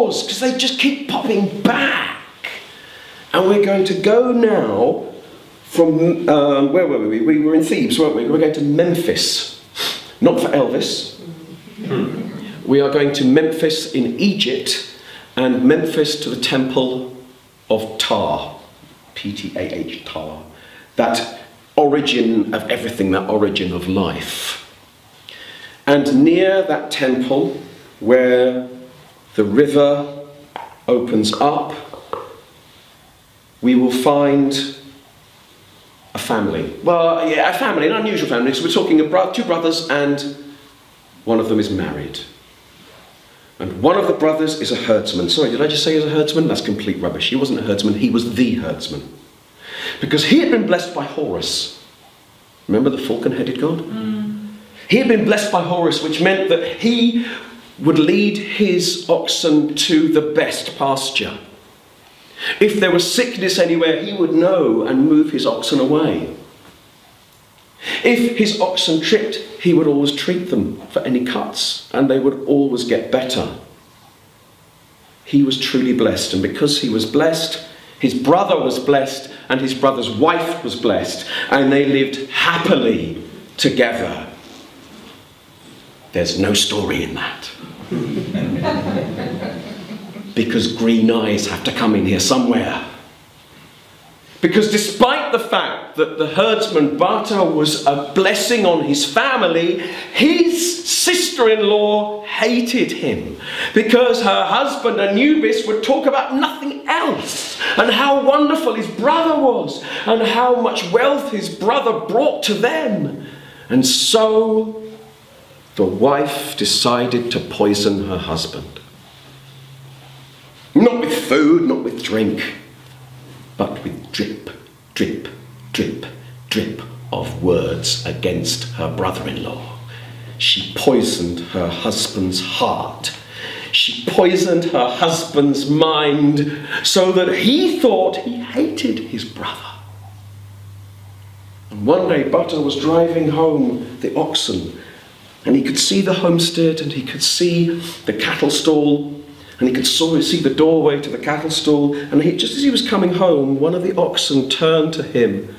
doors because they just keep popping back. And we're going to go now from, um, where were we? We were in Thebes, weren't we? We're going to Memphis. Not for Elvis. We are going to Memphis in Egypt and Memphis to the temple of Ptah. P T A H, Ptah. That origin of everything, that origin of life. And near that temple, where the river opens up, we will find a family. Well, yeah, a family, an unusual family. So we're talking about two brothers, and one of them is married. And one of the brothers is a herdsman. Sorry, did I just say he's a herdsman? That's complete rubbish. He wasn't a herdsman, he was the herdsman. Because he had been blessed by Horus. Remember the falcon headed god? Mm. He had been blessed by Horus, which meant that he would lead his oxen to the best pasture. If there was sickness anywhere, he would know and move his oxen away. If his oxen tripped, he would always treat them for any cuts, and they would always get better. He was truly blessed, and because he was blessed, his brother was blessed, and his brother's wife was blessed, and they lived happily together. There's no story in that. because green eyes have to come in here somewhere. Because despite the fact that the herdsman Bata was a blessing on his family, his sister in law hated him because her husband Anubis would talk about nothing else and how wonderful his brother was and how much wealth his brother brought to them. And so the wife decided to poison her husband. Not with food, not with drink, but with drip, drip, drip, drip of words against her brother in law. She poisoned her husband's heart. She poisoned her husband's mind so that he thought he hated his brother. And one day, Bata was driving home the oxen, and he could see the homestead and he could see the cattle stall and he could see the doorway to the cattle stall. And he, just as he was coming home, one of the oxen turned to him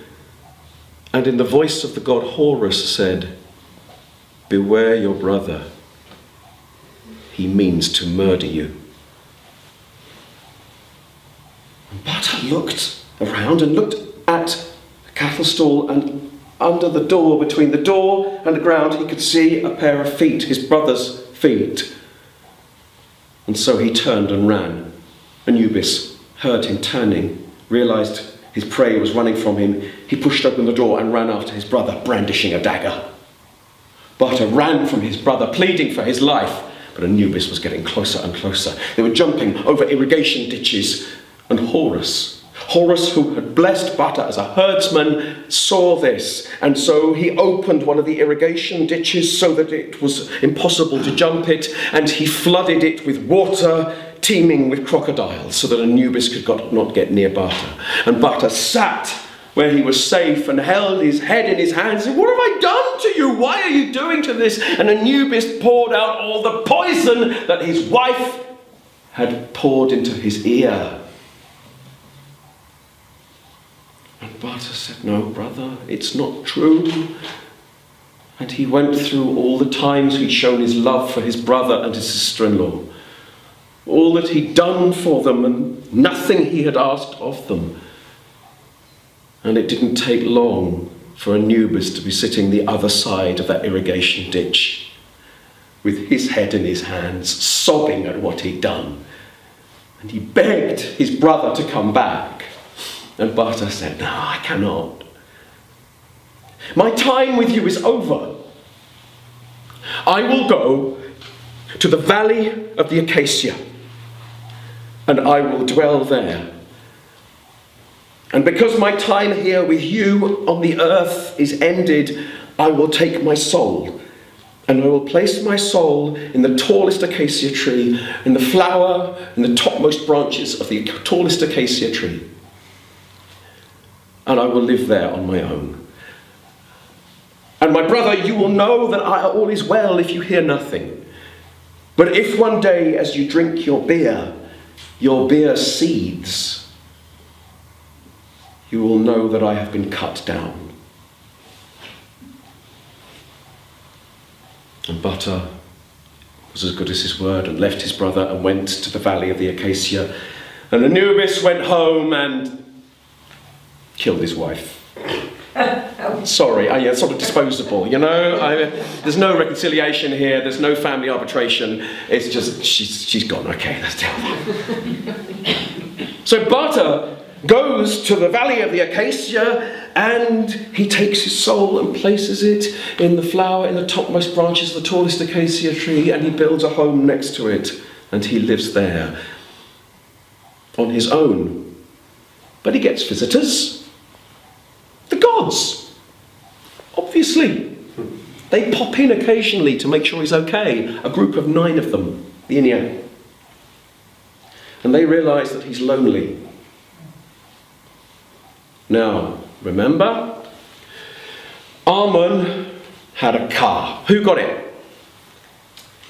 and, in the voice of the god Horus, said, Beware your brother. He means to murder you. And Bata looked around and looked at the cattle stall, and under the door, between the door and the ground, he could see a pair of feet, his brother's feet. And so he turned and ran. Anubis heard him turning, realized his prey was running from him. He pushed open the door and ran after his brother, brandishing a dagger. Bata ran from his brother, pleading for his life. But Anubis was getting closer and closer. They were jumping over irrigation ditches, and Horus Horus, who had blessed Bata as a herdsman, saw this, and so he opened one of the irrigation ditches so that it was impossible to jump it, and he flooded it with water teeming with crocodiles so that Anubis could not get near Bata. And Bata sat where he was safe and held his head in his hands and said, What have I done to you? Why are you doing to this? And Anubis poured out all the poison that his wife had poured into his ear. Bata said, No, brother, it's not true. And he went through all the times he'd shown his love for his brother and his sister in law, all that he'd done for them, and nothing he had asked of them. And it didn't take long for Anubis to be sitting the other side of that irrigation ditch with his head in his hands, sobbing at what he'd done. And he begged his brother to come back. And Bata said, No, I cannot. My time with you is over. I will go to the valley of the acacia and I will dwell there. And because my time here with you on the earth is ended, I will take my soul and I will place my soul in the tallest acacia tree, in the flower, in the topmost branches of the tallest acacia tree and I will live there on my own. And my brother, you will know that I, all is well if you hear nothing. But if one day as you drink your beer, your beer seethes, you will know that I have been cut down. And Bata was as good as his word and left his brother and went to the valley of the Acacia. And Anubis went home and killed his wife. Sorry, I, it's sort of disposable, you know? I, there's no reconciliation here, there's no family arbitration. It's just, she's, she's gone. Okay, let's with that. so Bata goes to the valley of the acacia and he takes his soul and places it in the flower in the topmost branches of the tallest acacia tree and he builds a home next to it and he lives there on his own. But he gets visitors. Gods, obviously. They pop in occasionally to make sure he's okay. A group of nine of them, the Ennead. And they realize that he's lonely now, remember, Amun had a car. Who got it?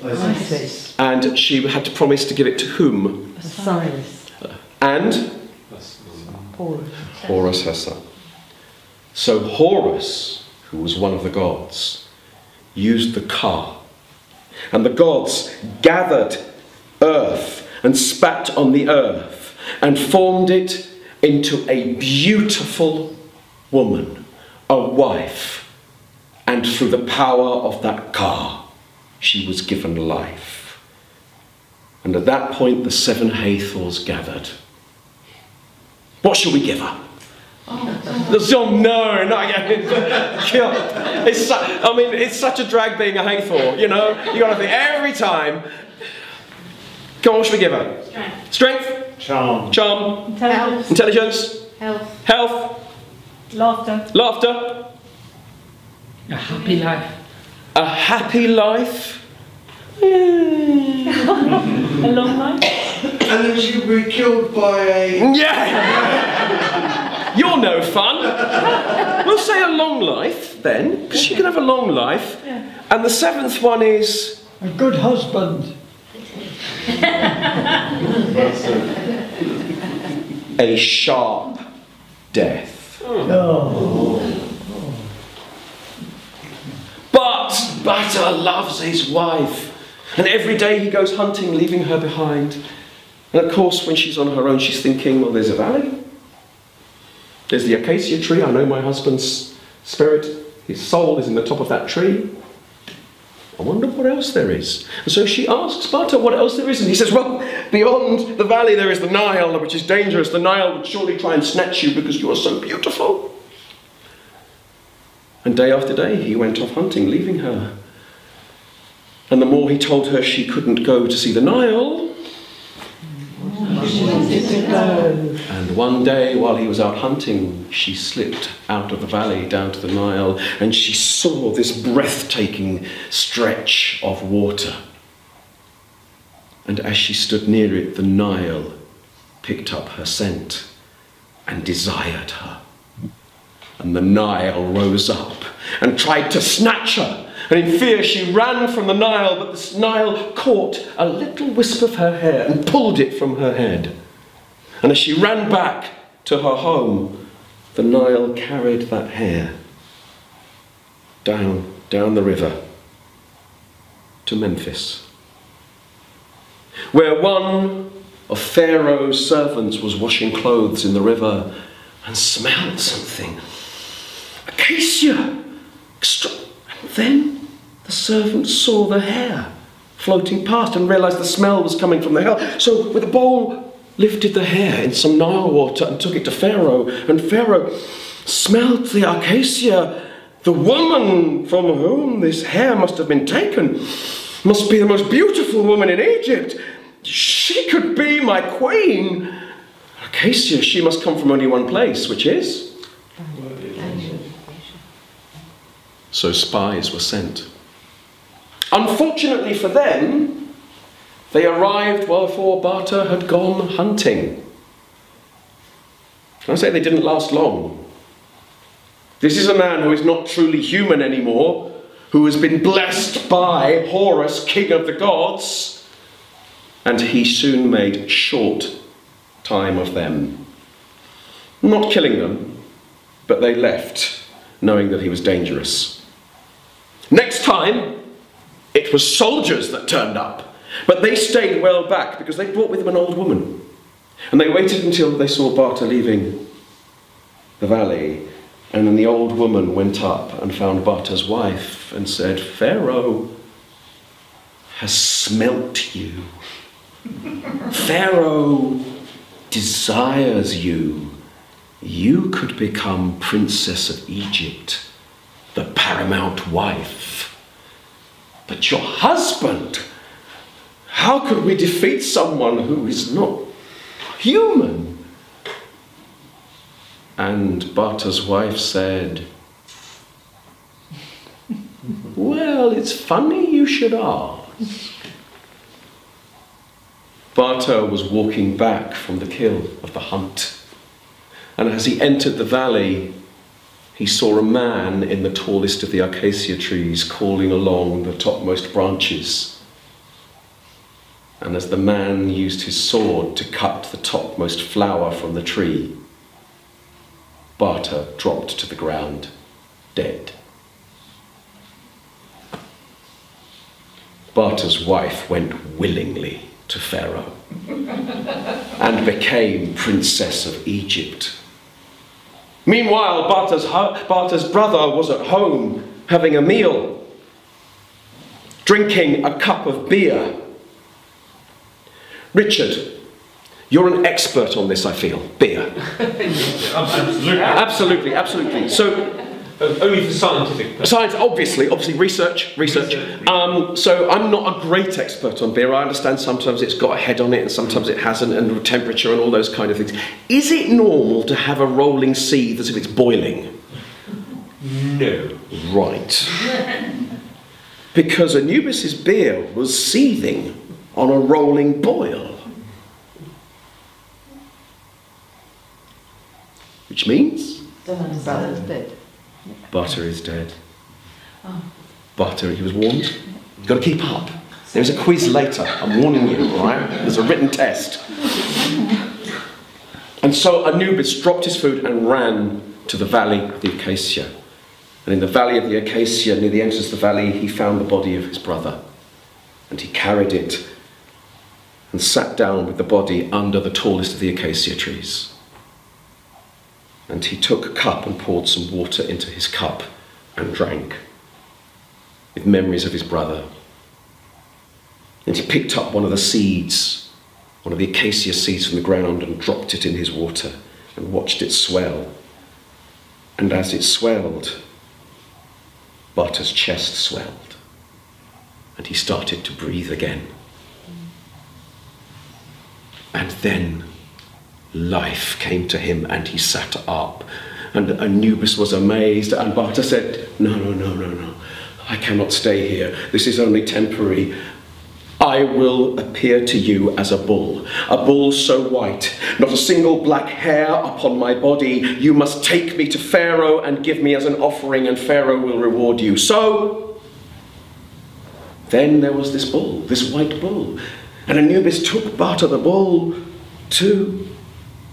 Isis. And she had to promise to give it to whom? Osiris. And Horus. Horus her son. So Horus, who was one of the gods, used the car. And the gods gathered earth and spat on the earth and formed it into a beautiful woman, a wife, and through the power of that car, she was given life. And at that point, the seven Hathors gathered. What shall we give her? Oh, no, not again. It's su- I mean, it's such a drag being a Hathor, you know? You gotta think every time. Come on, what should we give her? Strength. Strength? Charm. Charm? Intelligence. Intelligence? Health. Health? Laughter. Laughter? A happy life. A happy life? A long life. And then she'll be killed by a. Yeah! You're no fun. We'll say a long life then, because she can have a long life. And the seventh one is A good husband. a sharp death. Oh. But Bata loves his wife, and every day he goes hunting, leaving her behind. And of course, when she's on her own, she's thinking, well, there's a valley. There's the acacia tree. I know my husband's spirit, his soul is in the top of that tree. I wonder what else there is. And so she asks Bata what else there is. And he says, Well, beyond the valley there is the Nile, which is dangerous. The Nile would surely try and snatch you because you are so beautiful. And day after day he went off hunting, leaving her. And the more he told her she couldn't go to see the Nile, She wanted to go. And one day while he was out hunting, she slipped out of the valley down to the Nile and she saw this breathtaking stretch of water. And as she stood near it, the Nile picked up her scent and desired her. And the Nile rose up and tried to snatch her. And in fear, she ran from the Nile, but the Nile caught a little wisp of her hair and pulled it from her head. And as she ran back to her home, the Nile carried that hair down, down the river to Memphis, where one of Pharaoh's servants was washing clothes in the river and smelled something. Acacia! Extra- And then the servant saw the hair floating past and realized the smell was coming from the hair. So, with a bowl, lifted the hair in some Nile water and took it to Pharaoh. And Pharaoh smelled the acacia. The woman from whom this hair must have been taken must be the most beautiful woman in Egypt. She could be my queen. Acacia, she must come from only one place, which is. So spies were sent. Unfortunately for them, they arrived before Bata had gone hunting. I say they didn't last long. This is a man who is not truly human anymore, who has been blessed by Horus, king of the gods. And he soon made short time of them. Not killing them, but they left, knowing that he was dangerous. Next time, it was soldiers that turned up, but they stayed well back because they brought with them an old woman. And they waited until they saw Bata leaving the valley, and then the old woman went up and found Bata's wife and said, Pharaoh has smelt you. Pharaoh desires you. You could become princess of Egypt, the paramount wife. But your husband, how could we defeat someone who is not human? And Bata's wife said, Well, it's funny you should ask. Bata was walking back from the kill of the hunt. And as he entered the valley, he saw a man in the tallest of the acacia trees calling along the topmost branches. And as the man used his sword to cut the topmost flower from the tree, Bata dropped to the ground, dead. Bata's wife went willingly to Pharaoh and became princess of Egypt. Meanwhile, Bata's, Bata's brother was at home having a meal, drinking a cup of beer. Richard, you're an expert on this, I feel. Beer. Absolutely. Absolutely, absolutely. So, Only for scientific. science, obviously, obviously, research, research. Research. Um, so, I'm not a great expert on beer. I understand sometimes it's got a head on it and sometimes it hasn't, and temperature and all those kind of things. Is it normal to have a rolling seethe as if it's boiling? No. Right. Because Anubis's beer was seething on a rolling boil. Which means Brother's dead. Bata is dead. Bata, he was warned. You've got to keep up. There's a quiz later. I'm warning you, all right? There's a written test. And so Anubis dropped his food and ran to the valley of the Acacia. And in the valley of the Acacia, near the entrance of the valley, he found the body of his brother. And he carried it and sat down with the body under the tallest of the acacia trees. And he took a cup and poured some water into his cup and drank, with memories of his brother. And he picked up one of the seeds, one of the acacia seeds from the ground, and dropped it in his water and watched it swell. And as it swelled, Bata's chest swelled, and he started to breathe again. And then life came to him and he sat up. And Anubis was amazed, and Bata said, No, no, no, no, no. I cannot stay here. This is only temporary. I will appear to you as a bull, a bull so white, not a single black hair upon my body. You must take me to Pharaoh and give me as an offering, and Pharaoh will reward you. So, then there was this bull, this white bull, and Anubis took Bata the bull to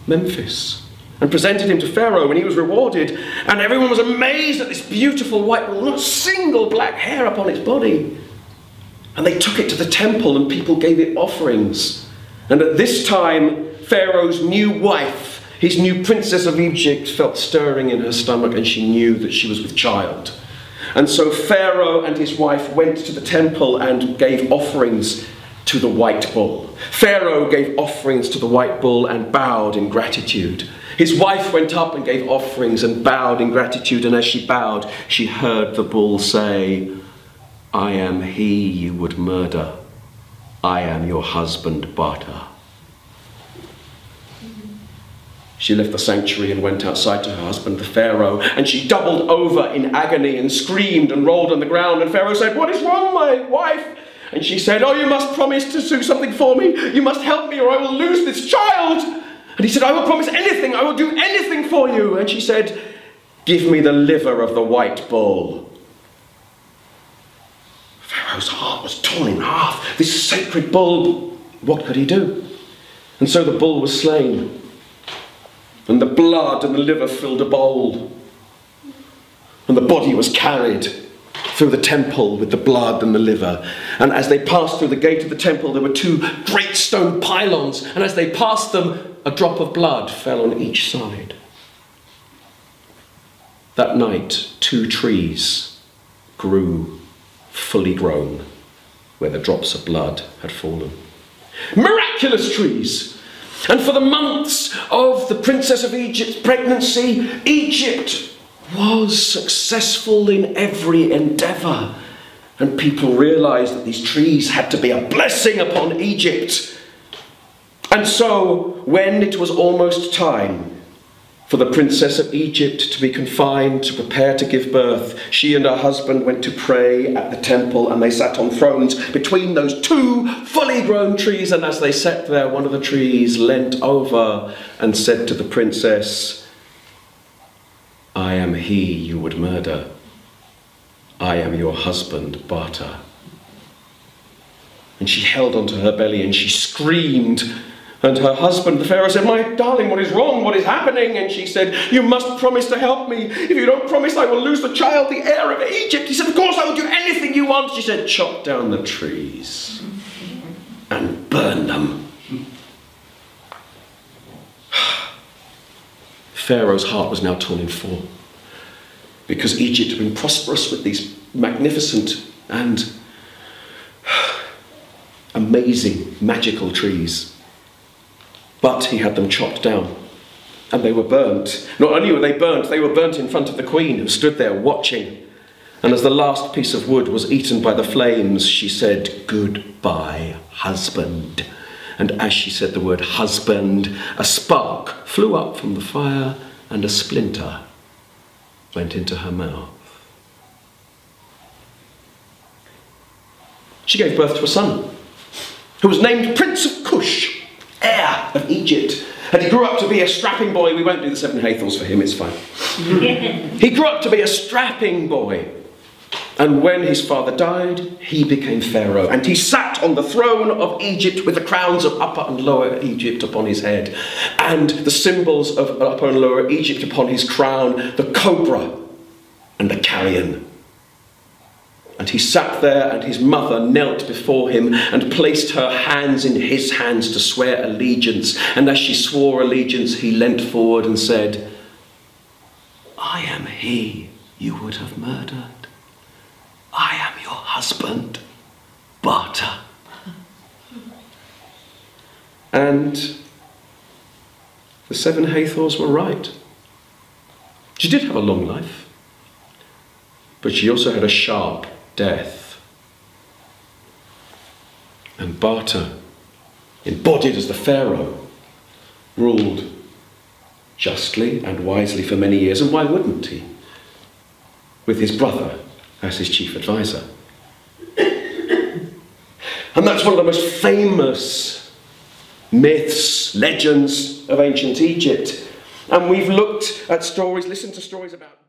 Memphis and presented him to Pharaoh, and he was rewarded. And everyone was amazed at this beautiful white bull, not a single black hair upon its body. And they took it to the temple, and people gave it offerings. And at this time, Pharaoh's new wife, his new princess of Egypt, felt stirring in her stomach, and she knew that she was with child. And so Pharaoh and his wife went to the temple and gave offerings to the white bull. Pharaoh gave offerings to the white bull and bowed in gratitude. His wife went up and gave offerings and bowed in gratitude, and as she bowed, she heard the bull say, I am he you would murder. I am your husband, Bata. She left the sanctuary and went outside to her husband, the Pharaoh, and she doubled over in agony and screamed and rolled on the ground. And Pharaoh said, What is wrong, my wife? And she said, Oh, you must promise to do something for me. You must help me, or I will lose this child. And he said, I will promise anything. I will do anything for you. And she said, Give me the liver of the white bull. Pharaoh's heart was torn in half. This sacred bull, what could he do? And so the bull was slain. And the blood and the liver filled a bowl. And the body was carried through the temple with the blood and the liver. And as they passed through the gate of the temple, there were two great stone pylons. And as they passed them, a drop of blood fell on each side. That night, two trees grew fully grown where the drops of blood had fallen. Miraculous trees! And for the months of the Princess of Egypt's pregnancy, Egypt was successful in every endeavour. And people realised that these trees had to be a blessing upon Egypt. And so, when it was almost time for the princess of Egypt to be confined to prepare to give birth, she and her husband went to pray at the temple and they sat on thrones between those two fully grown trees. And as they sat there, one of the trees leant over and said to the princess, I am he you would murder. I am your husband, Bata. And she held onto her belly and she screamed and her husband, the Pharaoh, said, My darling, what is wrong? What is happening? And she said, You must promise to help me. If you don't promise, I will lose the child, the heir of Egypt. He said, Of course, I will do anything you want. She said, Chop down the trees and burn them. Pharaoh's heart was now torn in four because Egypt had been prosperous with these magnificent and amazing magical trees. But he had them chopped down and they were burnt. Not only were they burnt, they were burnt in front of the queen who stood there watching. And as the last piece of wood was eaten by the flames, she said, Goodbye, husband. And as she said the word husband, a spark flew up from the fire and a splinter went into her mouth. She gave birth to a son who was named Prince of Cush, heir of Egypt. And he grew up to be a strapping boy. We won't do the seven Hathors for him, it's fine. he grew up to be a strapping boy. And when his father died, he became Pharaoh. And he sat on the throne of Egypt with the crowns of Upper and Lower Egypt upon his head, and the symbols of Upper and Lower Egypt upon his crown the cobra and the carrion. And he sat there, and his mother knelt before him and placed her hands in his hands to swear allegiance. And as she swore allegiance, he leant forward and said, I am he you would have murdered. Husband, Bata. And the seven Hathors were right. She did have a long life, but she also had a sharp death. And Bata, embodied as the Pharaoh, ruled justly and wisely for many years. And why wouldn't he? With his brother as his chief advisor. And that's one of the most famous myths, legends of ancient Egypt. And we've looked at stories, listened to stories about.